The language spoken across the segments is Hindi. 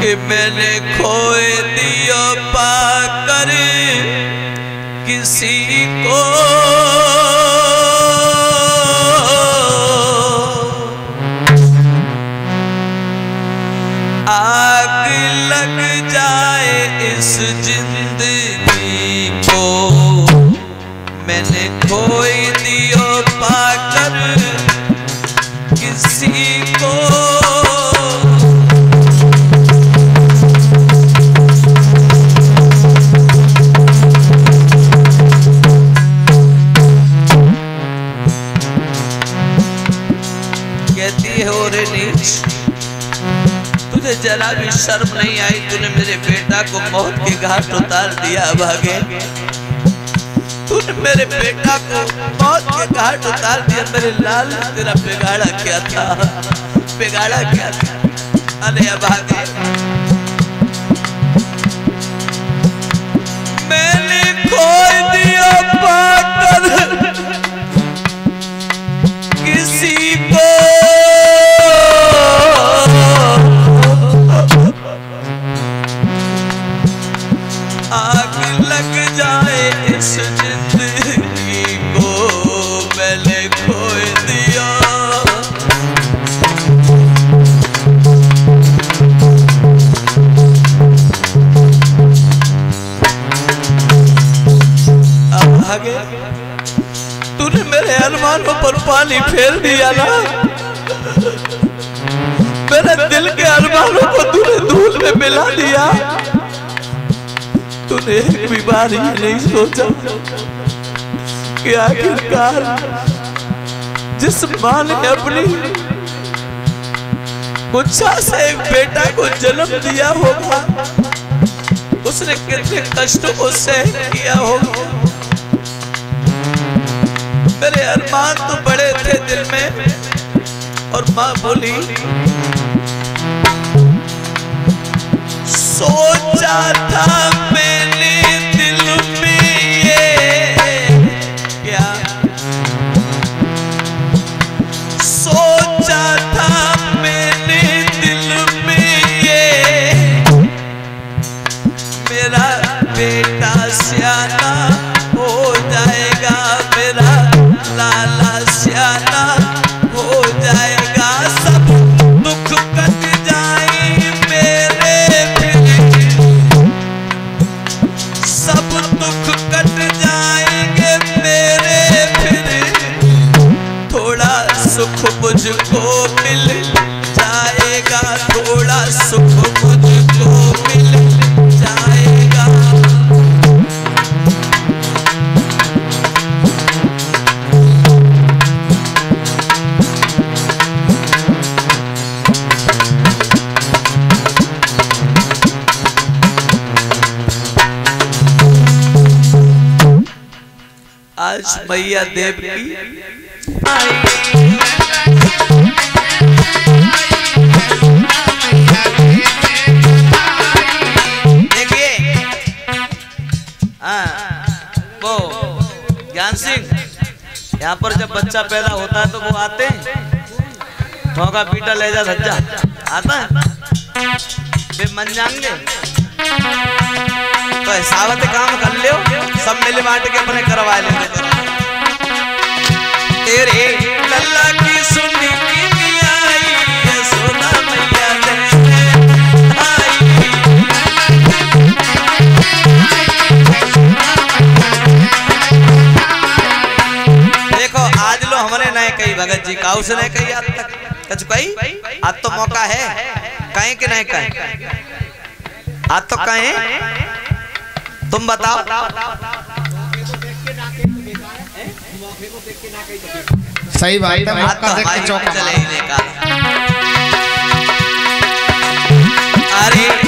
कि मैंने खोए दिया पाकर किसी को कहती है और नीच। तुझे जरा भी शर्म नहीं आई? तूने मेरे बेटा को मौत के घाट उतार दिया भागे। तूने मेरे बेटा को मौत के घाट उतार दिया। मेरे लाल, तेरा बिगाड़ा क्या था? बिगाड़ा क्या था? अरे अभागे मैंने खोई दिया पानी फेर दिया ना। मेरे दिल के अरमानों को तूने धूल में मिला दिया। तूने एक भी बार ये नहीं सोचा कि आखिरकार जिस माँ ने अपनी गुच्छा से एक बेटा को जन्म दिया होगा, उसने कितने कष्टों को सहन किया होगा। मेरे अरमान तो बड़े थे दिल में। और माँ बोली सोचा था मैंने सुख मुझको मिल जाएगा थोड़ा सुख मुझको मिल आज मैया देव की देखिए यहाँ पर जब बच्चा पैदा होता है तो वो आते हैं। ठोका पीटा ले जा सज्जा। आता है? वे मन जाएँगे। तो हिसाबत काम कर लियो। सब मिल बांट के अपने करवा लेंगे। तेरे लल्ला की सुनी भगत जी का उसने कही आज तक। कछ कही आज तो मौका है। कहीं कि नहीं कहीं? आज तो कहें? तुम बताओ। सही बात है आज तो मौका देख हमारी के चौका चले। ही अरे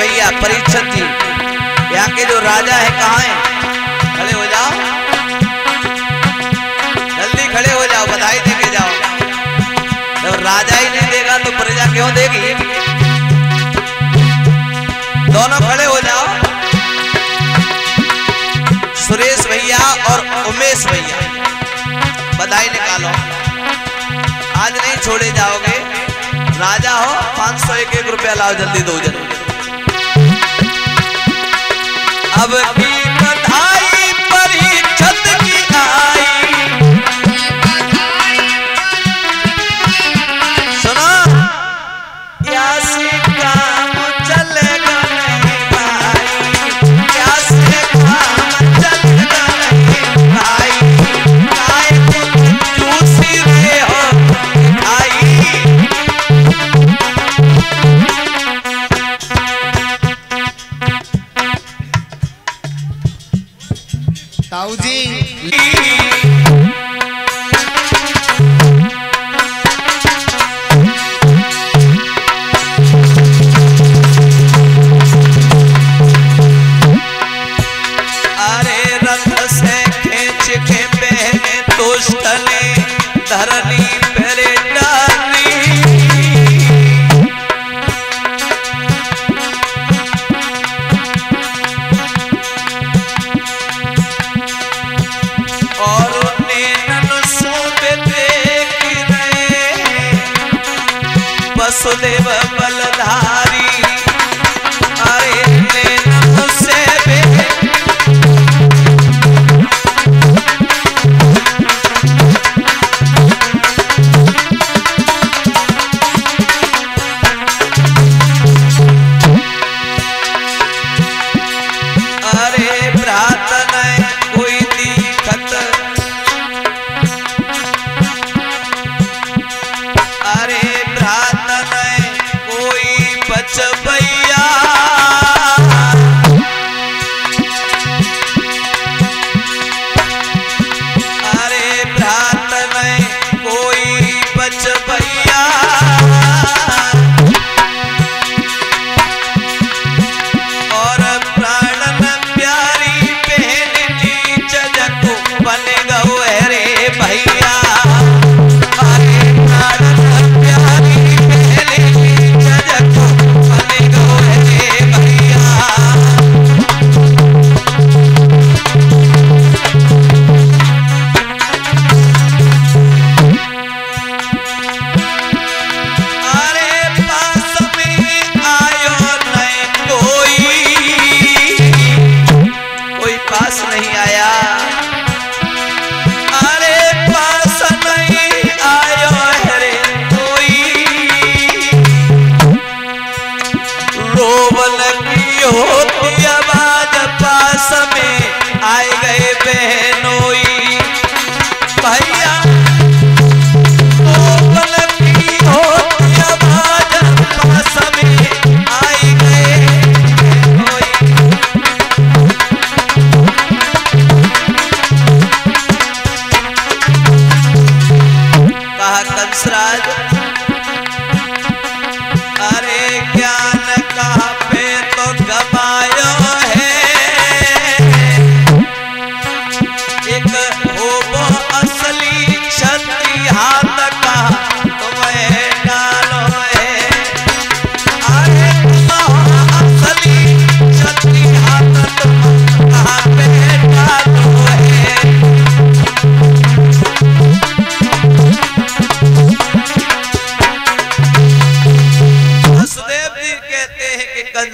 भैया परीक्षित जी यहाँ के जो राजा है, कहाँ है? खड़े हो जाओ। जल्दी खड़े हो जाओ, बधाई देके जाओ। जब राजा ही नहीं देगा तो प्रजा क्यों देगी? दोनों खड़े हो जाओ। सुरेश भैया और उमेश भैया, बधाई निकालो। आज नहीं छोड़े जाओगे। राजा हो, पाँच सौ एक एक रुपया लाओ, जल्दी दो जल्दी अब कहा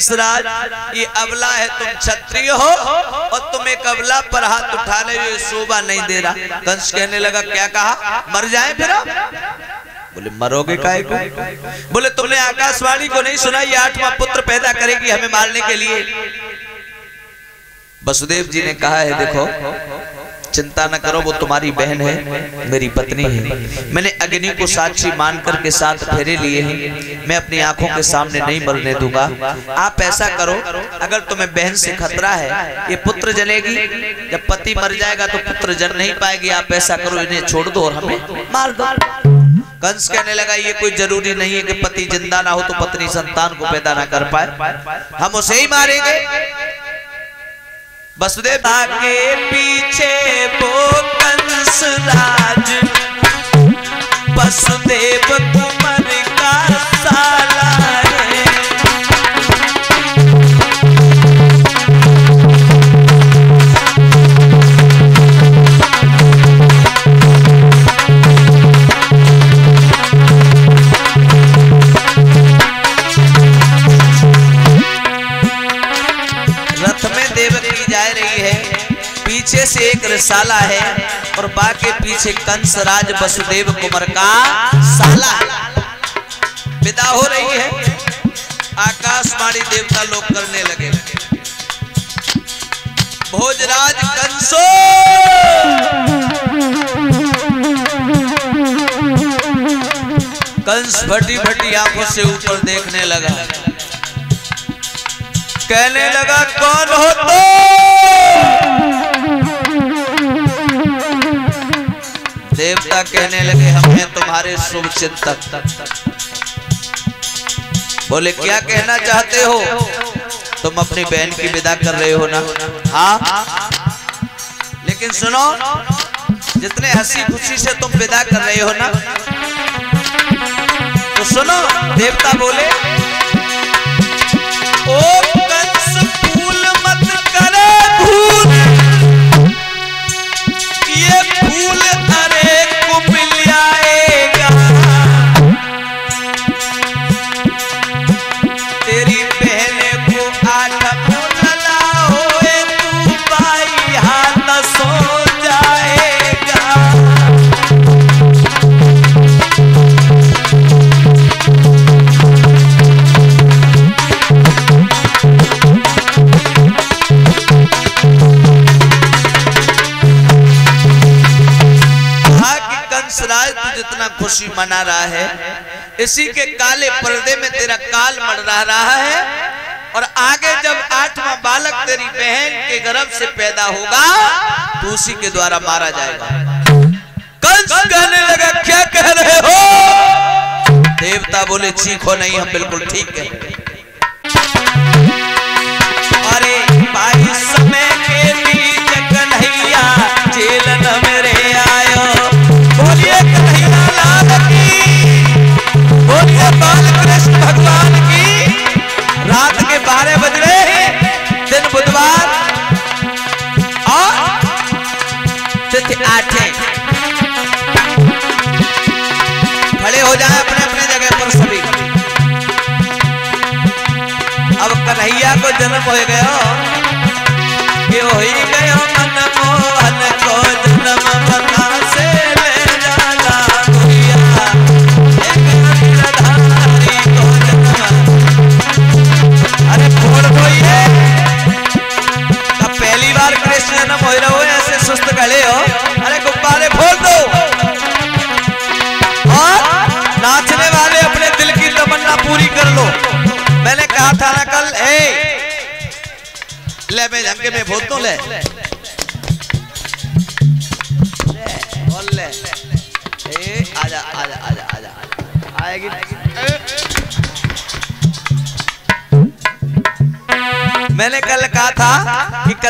कि कंसराज ये अबला है, तुम क्षत्रिय हो और तुम एक अबला पर हाथ उठाने ये शोभा नहीं दे रहा। कंस कहने लगा, क्या कहा? मर जाए फिर आप? बोले, मरोगे काय को? बोले, तुमने आकाशवाणी को नहीं सुना, ये आठवां पुत्र पैदा करेगी हमें मारने के लिए। वसुदेव जी ने कहा है, देखो चिंता न करो, वो तुम्हारी बहन है, मेरी पत्नी है। मैंने अग्नि को साक्षी मानकर के साथ फेरे लिए हैं। मैं अपनी आँखों के सामने नहीं मरने दूँगा। आप ऐसा करो, अगर तुम्हें बहन से खतरा है, ये पुत्र जनेगी जब पति मर जाएगा तो पुत्र जल नहीं पाएगी। आप ऐसा करो, इन्हें छोड़ दो और हमें मार दो। कंस कहने लगा, ये कोई ज़रूरी नहीं है कि पति ज़िंदा ना हो तो पत्नी संतान को पैदा ना कर पाए। हम उसे ही मारेंगे। वसुदेव के पीछे वो कंस राज। वसुदेव से एक रसाला है और बाकी पीछे कंस राज वसुदेव कुमार का साला। विदा हो रही है। आकाशवाणी देवता लोग करने लगे। भोजराज कंसो। कंस भटी भटी आँखों से ऊपर देखने लगा। कहने लगा, कौन हो तो देवता कहने लगे हम हैं तुम्हारे शुभ चिंतक। बोले क्या कहना चाहते हो? तुम अपनी बहन की विदा कर रहे हो ना? हाँ लेकिन सुनो जितने हँसी खुशी से तुम विदा कर रहे हो ना तो सुनो देवता बोले ओ इसी के काले पर्दे में तेरा काल मंडरा रहा है। और आगे जब आठवां बालक तेरी बहन के गर्भ से पैदा होगा तो उसी के द्वारा मारा जाएगा। कंस कहने लगा क्या कह रहे हो? देवता बोले चीखो नहीं हम बिल्कुल ठीक है। कन्हैया को जन्म हो गयो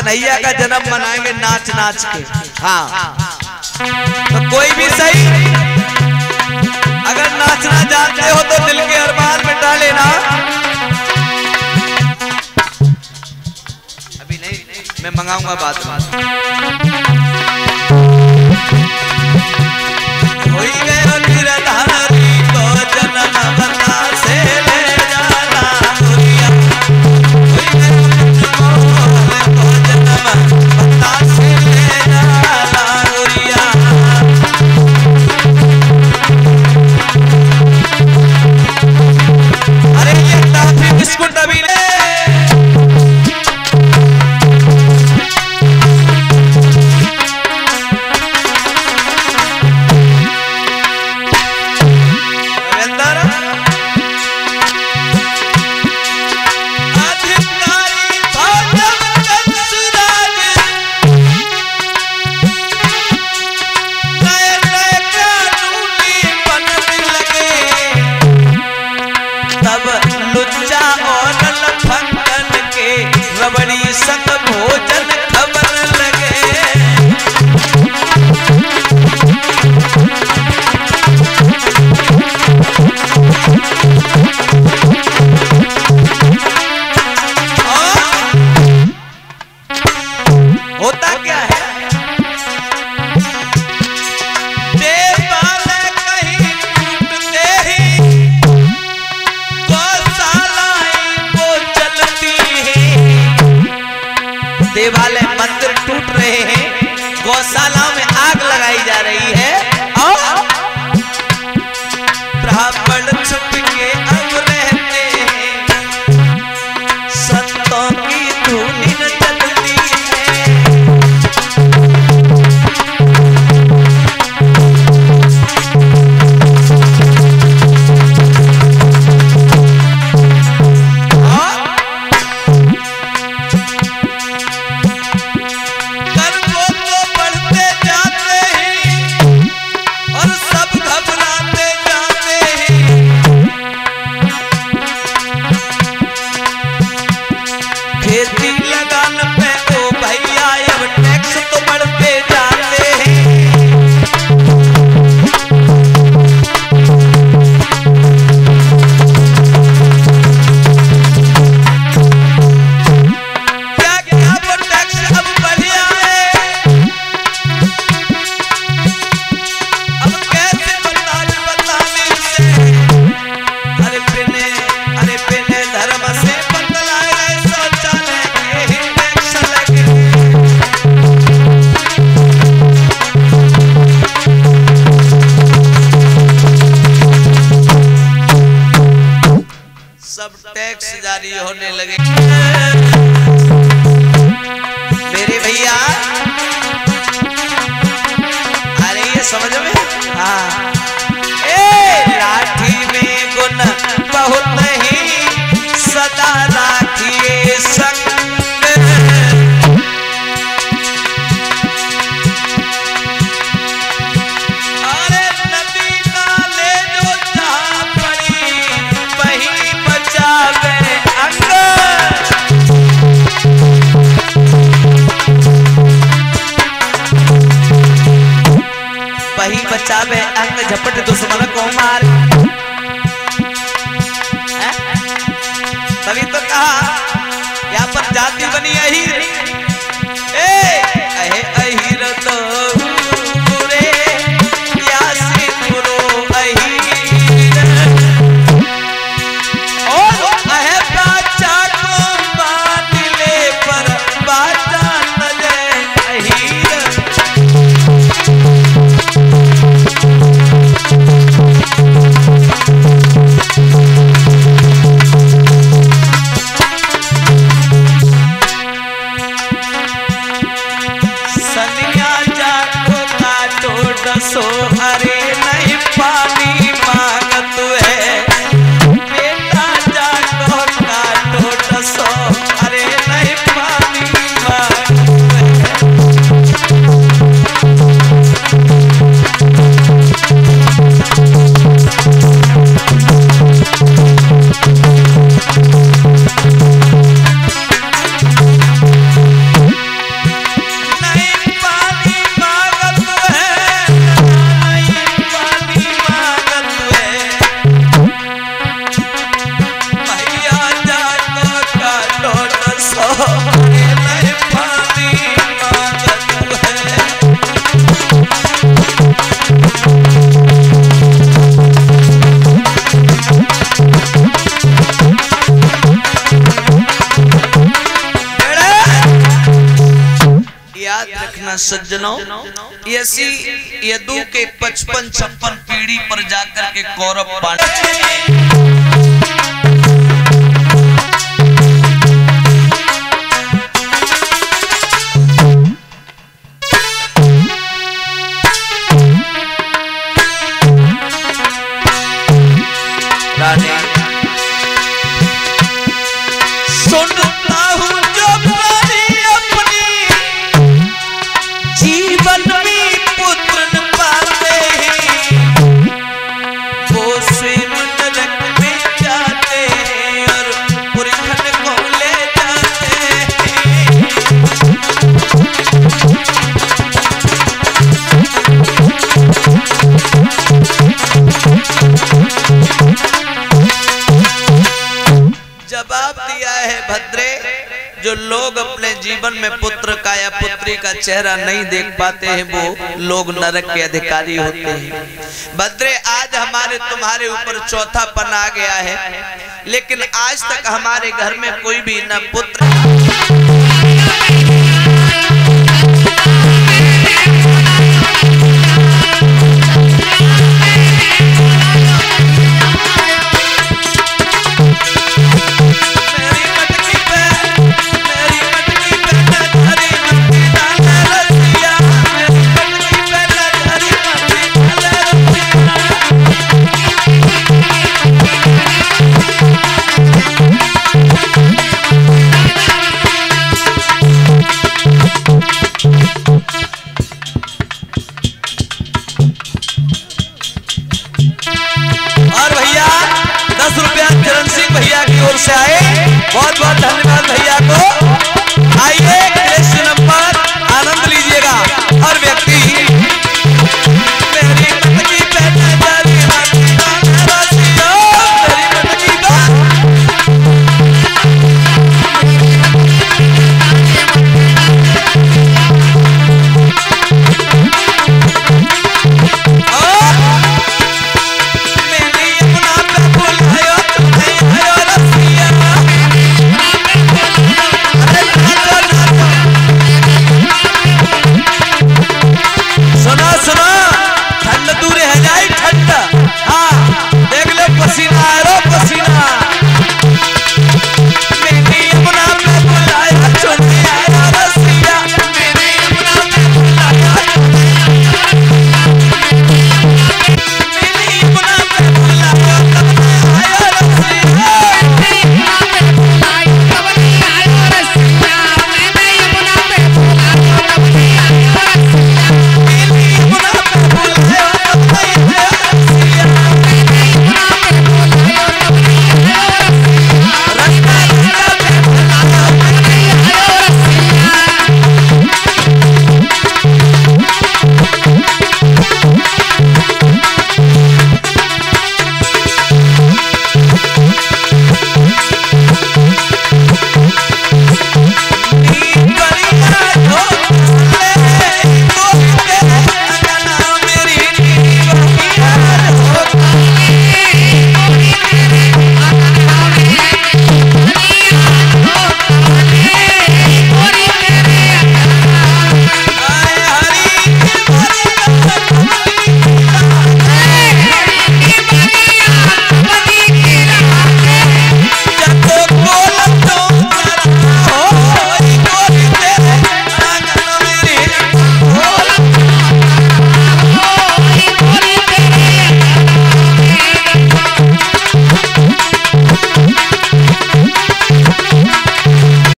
कन्हैया का जन्म मनाएँगे नाच नाच के। हाँ। तो कोई भी सही अगर नाचना जानते हो तो दिल के अरमान मिटा लेना। अभी नहीं मैं मंगाऊँगा बात बात चावे अंग झपट दुश्मन को मार। तभी तो कहा यहाँ पर जाति बनी यही सनिया जा तो हरे। सज्जनों ऐसी यदु के पचपन छप्पन पीढ़ी पर जाकर के कौरव पांडव अपने का चेहरा नहीं देख पाते हैं, वो लोग नरक के अधिकारी होते हैं। बद्रे, आज हमारे तुम्हारे ऊपर चौथा पन आ गया है, लेकिन आज तक हमारे घर में कोई भी न पुत्र